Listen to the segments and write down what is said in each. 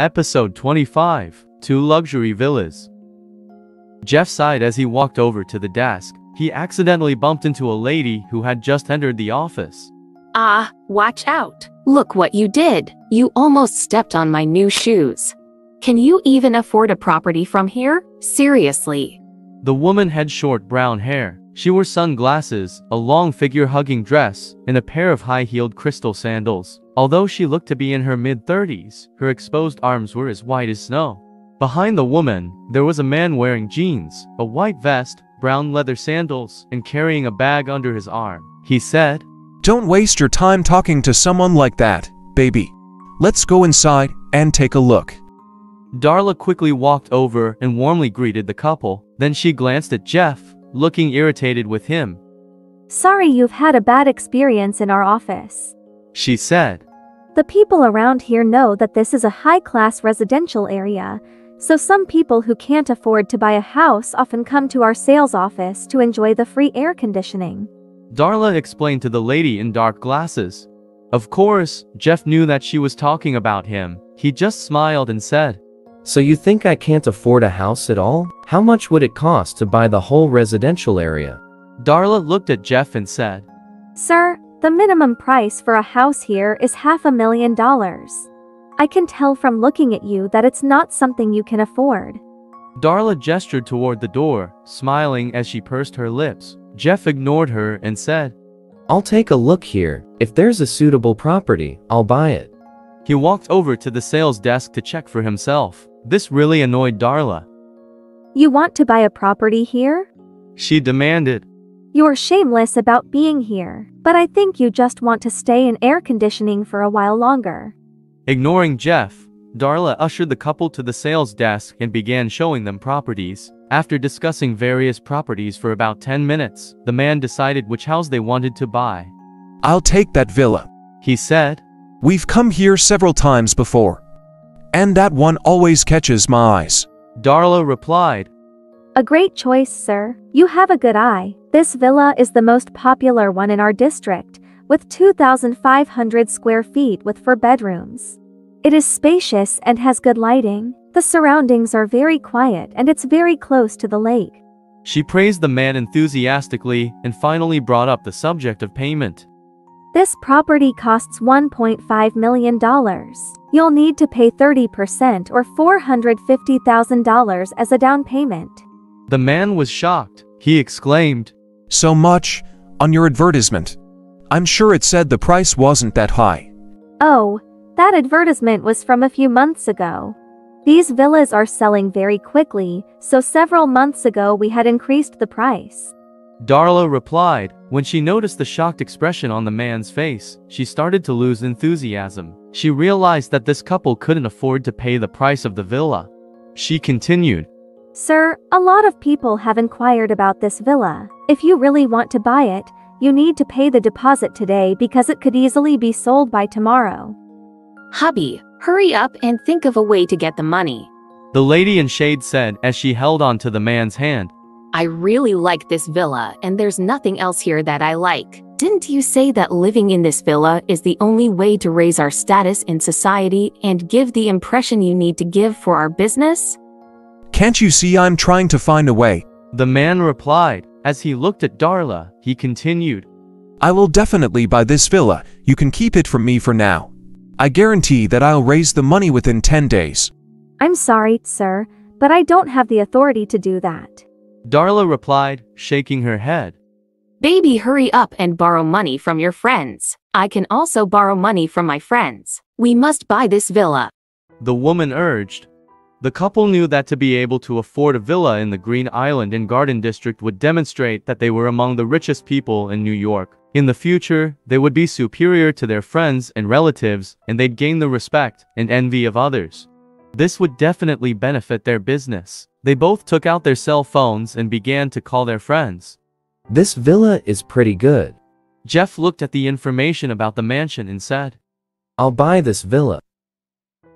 Episode 25 Two Luxury Villas. Jeff sighed as he walked over to the desk. He accidentally bumped into a lady who had just entered the office. Ah, watch out. Look what you did. You almost stepped on my new shoes. Can you even afford a property from here? Seriously. The woman had short brown hair. She wore sunglasses, a long figure-hugging dress, and a pair of high-heeled crystal sandals. Although she looked to be in her mid-30s, her exposed arms were as white as snow. Behind the woman, there was a man wearing jeans, a white vest, brown leather sandals, and carrying a bag under his arm. He said, Don't waste your time talking to someone like that, baby. Let's go inside and take a look. Darla quickly walked over and warmly greeted the couple. Then she glanced at Jeff, looking irritated with him. Sorry you've had a bad experience in our office. She said, The people around here know that this is a high-class residential area, so some people who can't afford to buy a house often come to our sales office to enjoy the free air conditioning. Darla explained to the lady in dark glasses. Of course, Jeff knew that she was talking about him. He just smiled and said, So you think I can't afford a house at all? How much would it cost to buy the whole residential area? Darla looked at Jeff and said, Sir, the minimum price for a house here is half a million dollars. I can tell from looking at you that it's not something you can afford. Darla gestured toward the door, smiling as she pursed her lips. Jeff ignored her and said, I'll take a look here. If there's a suitable property, I'll buy it. He walked over to the sales desk to check for himself. This really annoyed Darla. You want to buy a property here? She demanded, You're shameless about being here, but I think you just want to stay in air conditioning for a while longer. Ignoring Jeff, Darla ushered the couple to the sales desk and began showing them properties. After discussing various properties for about 10 minutes, the man decided which house they wanted to buy. I'll take that villa. He said, We've come here several times before. And that one always catches my eyes. Darla replied, A great choice, sir. You have a good eye. This villa is the most popular one in our district, with 2,500 square feet with four bedrooms. It is spacious and has good lighting. The surroundings are very quiet and it's very close to the lake. She praised the man enthusiastically and finally brought up the subject of payment. This property costs $1.5 million. You'll need to pay 30% or $450,000 as a down payment. The man was shocked. He exclaimed, So much on your advertisement. I'm sure it said the price wasn't that high. Oh, that advertisement was from a few months ago. These villas are selling very quickly, so several months ago we had increased the price. Darla replied. When she noticed the shocked expression on the man's face, she started to lose enthusiasm. She realized that this couple couldn't afford to pay the price of the villa. She continued, Sir, a lot of people have inquired about this villa. If you really want to buy it, you need to pay the deposit today because it could easily be sold by tomorrow. Hubby, hurry up and think of a way to get the money. The lady in shade said as she held on to the man's hand. I really like this villa and there's nothing else here that I like. Didn't you say that living in this villa is the only way to raise our status in society and give the impression you need to give for our business? Can't you see I'm trying to find a way? The man replied. As he looked at Darla, he continued, I will definitely buy this villa. You can keep it from me for now. I guarantee that I'll raise the money within 10 days. I'm sorry, sir, but I don't have the authority to do that. Darla replied, shaking her head. Baby, hurry up and borrow money from your friends. I can also borrow money from my friends. We must buy this villa. The woman urged. The couple knew that to be able to afford a villa in the Green Island and Garden District would demonstrate that they were among the richest people in New York. In the future, they would be superior to their friends and relatives, and they'd gain the respect and envy of others. This would definitely benefit their business. They both took out their cell phones and began to call their friends. This villa is pretty good. Jeff looked at the information about the mansion and said, I'll buy this villa.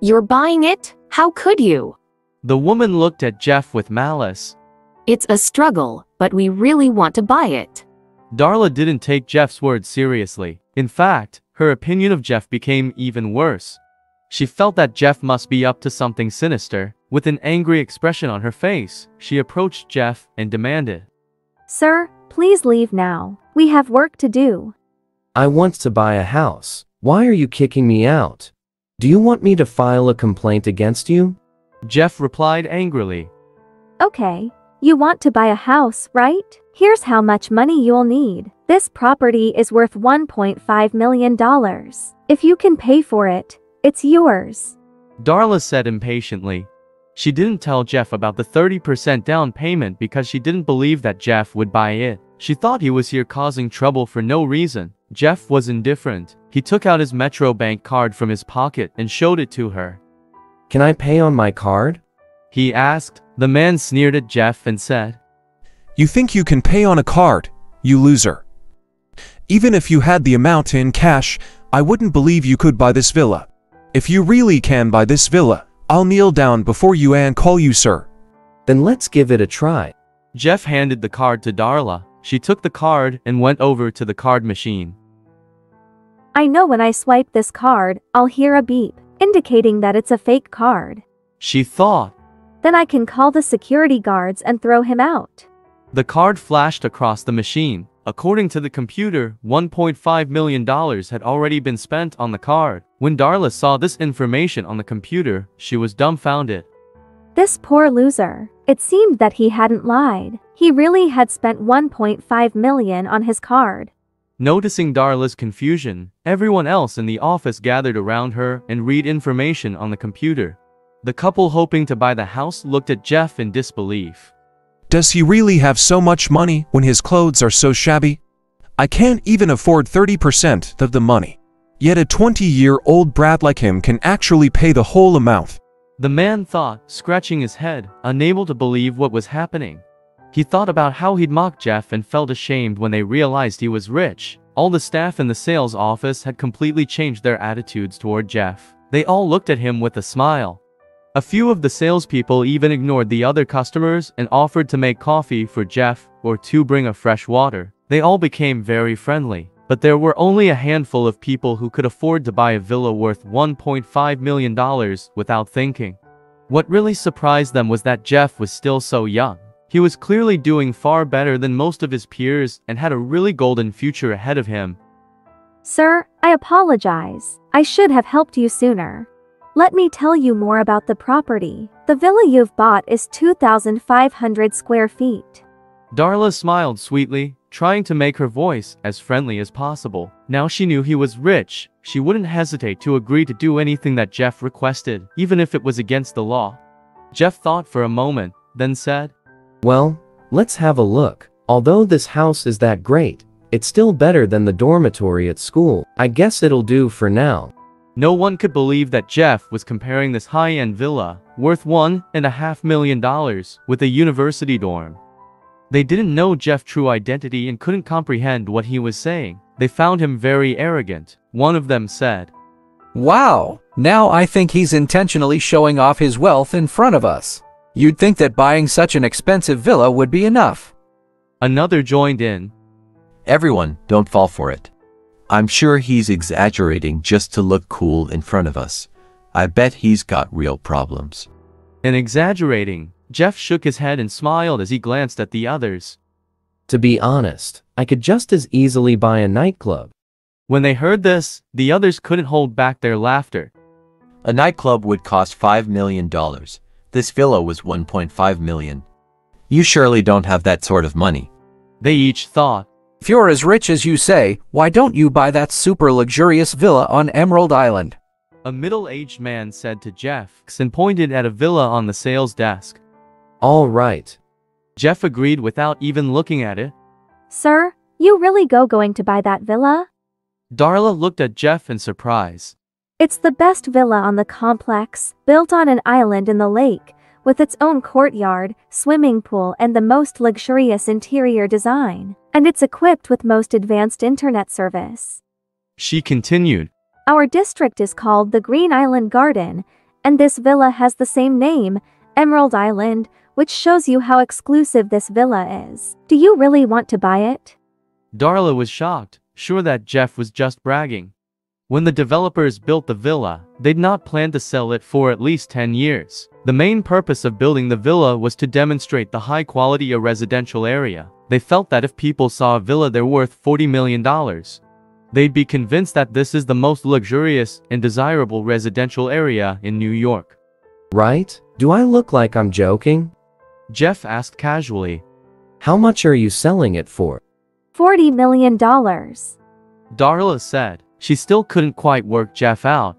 You're buying it? How could you? The woman looked at Jeff with malice. It's a struggle, but we really want to buy it. Darla didn't take Jeff's words seriously. In fact, her opinion of Jeff became even worse. She felt that Jeff must be up to something sinister. With an angry expression on her face, she approached Jeff and demanded, Sir, please leave now. We have work to do. I want to buy a house. Why are you kicking me out? Do you want me to file a complaint against you? Jeff replied angrily. Okay. You want to buy a house, right? Here's how much money you'll need. This property is worth $1.5 million. If you can pay for it, it's yours. Darla said impatiently. She didn't tell Jeff about the 30% down payment because she didn't believe that Jeff would buy it. She thought he was here causing trouble for no reason. Jeff was indifferent. He took out his Metro Bank card from his pocket and showed it to her. Can I pay on my card? He asked. The man sneered at Jeff and said, You think you can pay on a card, you loser. Even if you had the amount in cash, I wouldn't believe you could buy this villa. If you really can buy this villa, I'll kneel down before you and call you sir. Then let's give it a try. Jeff handed the card to Darla. She took the card and went over to the card machine. I know when I swipe this card, I'll hear a beep, indicating that it's a fake card. She thought. Then I can call the security guards and throw him out. The card flashed across the machine. According to the computer, $1.5 million had already been spent on the card. When Darla saw this information on the computer, she was dumbfounded. This poor loser. It seemed that he hadn't lied. He really had spent 1.5 million on his card. Noticing Darla's confusion, everyone else in the office gathered around her and read information on the computer. The couple hoping to buy the house looked at Jeff in disbelief. Does he really have so much money when his clothes are so shabby? I can't even afford 30% of the money. Yet a 20-year-old brat like him can actually pay the whole amount. The man thought, scratching his head, unable to believe what was happening. He thought about how he'd mocked Jeff and felt ashamed when they realized he was rich. All the staff in the sales office had completely changed their attitudes toward Jeff. They all looked at him with a smile. A few of the salespeople even ignored the other customers and offered to make coffee for Jeff or to bring a fresh water. They all became very friendly. But there were only a handful of people who could afford to buy a villa worth $1.5 million without thinking. What really surprised them was that Jeff was still so young. He was clearly doing far better than most of his peers and had a really golden future ahead of him. Sir, I apologize. I should have helped you sooner. Let me tell you more about the property. The villa you've bought is 2,500 square feet. Darla smiled sweetly, trying to make her voice as friendly as possible. Now she knew he was rich, she wouldn't hesitate to agree to do anything that Jeff requested, even if it was against the law. Jeff thought for a moment, then said, Well, let's have a look. Although this house is that great, it's still better than the dormitory at school. I guess it'll do for now. No one could believe that Jeff was comparing this high-end villa, worth one and a half million dollars, with a university dorm. They didn't know Jeff's true identity and couldn't comprehend what he was saying. They found him very arrogant. One of them said, Wow, now I think he's intentionally showing off his wealth in front of us. You'd think that buying such an expensive villa would be enough. Another joined in. Everyone, don't fall for it. I'm sure he's exaggerating just to look cool in front of us. I bet he's got real problems. And exaggerating, Jeff shook his head and smiled as he glanced at the others. To be honest, I could just as easily buy a nightclub. When they heard this, the others couldn't hold back their laughter. A nightclub would cost $5 million. This villa was 1.5 million. You surely don't have that sort of money. They each thought. If you're as rich as you say, why don't you buy that super luxurious villa on Emerald Island? A middle-aged man said to Jeff and pointed at a villa on the sales desk. All right. Jeff agreed without even looking at it. Sir, you really go going to buy that villa? Darla looked at Jeff in surprise. It's the best villa on the complex, built on an island in the lake, with its own courtyard, swimming pool and the most luxurious interior design. And it's equipped with most advanced internet service. She continued. Our district is called the Green Island Garden, and this villa has the same name, Emerald Island, which shows you how exclusive this villa is. Do you really want to buy it? Darla was shocked, sure that Jeff was just bragging. When the developers built the villa, they'd not planned to sell it for at least 10 years. The main purpose of building the villa was to demonstrate the high quality of residential area. They felt that if people saw a villa they're worth $40 million, they'd be convinced that this is the most luxurious and desirable residential area in New York. Right? Do I look like I'm joking? Jeff asked casually. How much are you selling it for? $40 million. Darla said. She still couldn't quite work Jeff out.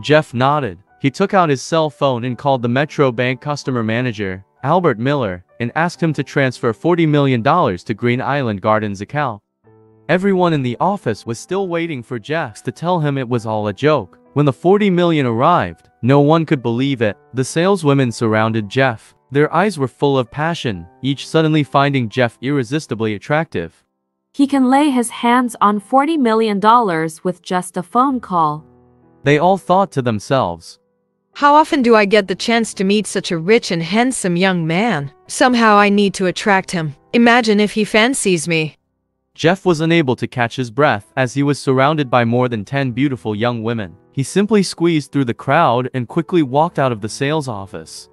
Jeff nodded. He took out his cell phone and called the Metro Bank customer manager, Albert Miller, and asked him to transfer $40 million to Green Island Gardens account. Everyone in the office was still waiting for Jeff to tell him it was all a joke. When the 40 million arrived, no one could believe it. The saleswomen surrounded Jeff. Their eyes were full of passion, each suddenly finding Jeff irresistibly attractive. He can lay his hands on $40 million with just a phone call. They all thought to themselves, How often do I get the chance to meet such a rich and handsome young man? Somehow I need to attract him. Imagine if he fancies me. Jeff was unable to catch his breath as he was surrounded by more than 10 beautiful young women. He simply squeezed through the crowd and quickly walked out of the sales office.